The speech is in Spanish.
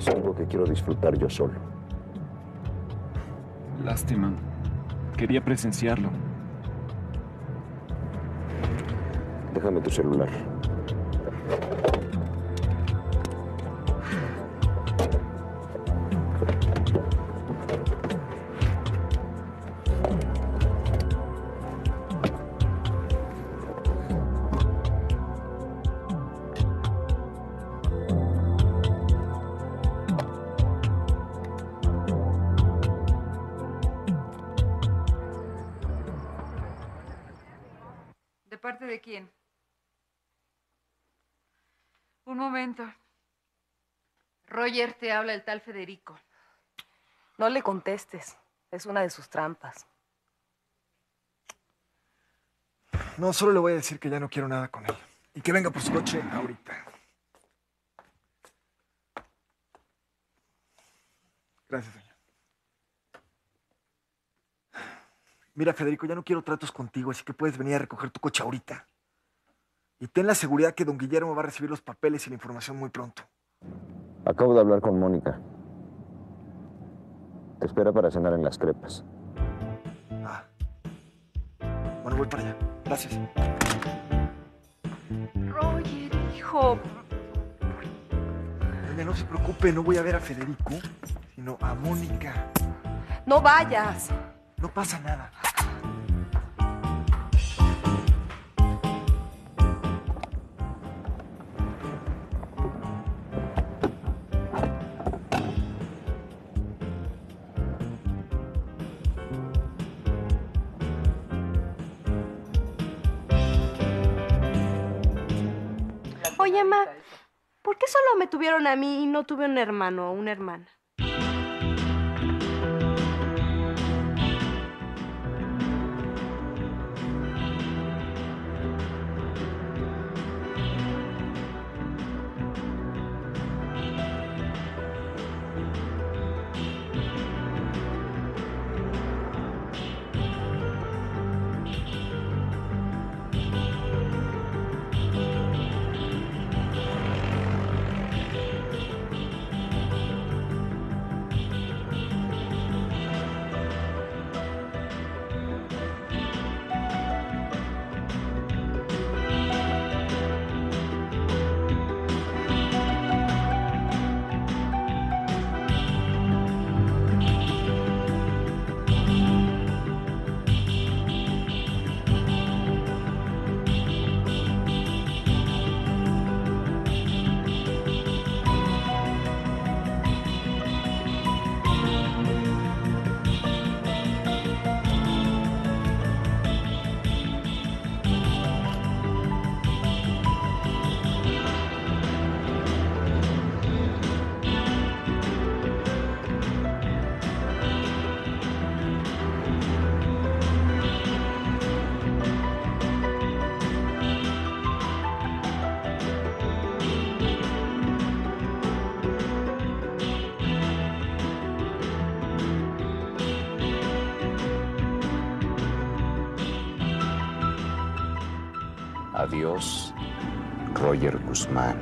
Es algo que quiero disfrutar yo solo. Lástima. Quería presenciarlo. Déjame tu celular. Parte de quién? Un momento. Roger, te habla el tal Federico. No le contestes. Es una de sus trampas. No, solo le voy a decir que ya no quiero nada con él. Y que venga por su coche ahorita. Gracias, señor. Mira, Federico, ya no quiero tratos contigo, así que puedes venir a recoger tu coche ahorita. Y ten la seguridad que don Guillermo va a recibir los papeles y la información muy pronto. Acabo de hablar con Mónica. Te espera para cenar en las crepas. Ah. Bueno, voy para allá. Gracias. Roger, hijo. Doña, no se preocupe, no voy a ver a Federico, sino a Mónica. No vayas. No pasa nada. Oye, ma, ¿por qué solo me tuvieron a mí y no tuve un hermano o una hermana? Adiós, Roger Guzmán.